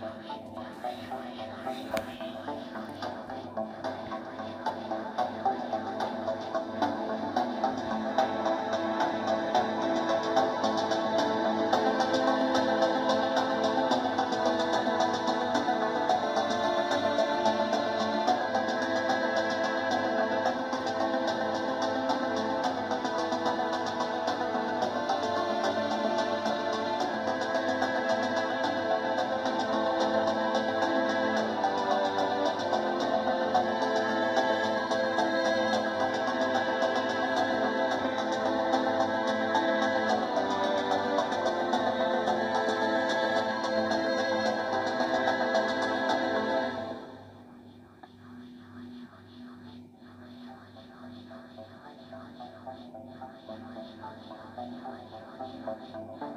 I'm 哈。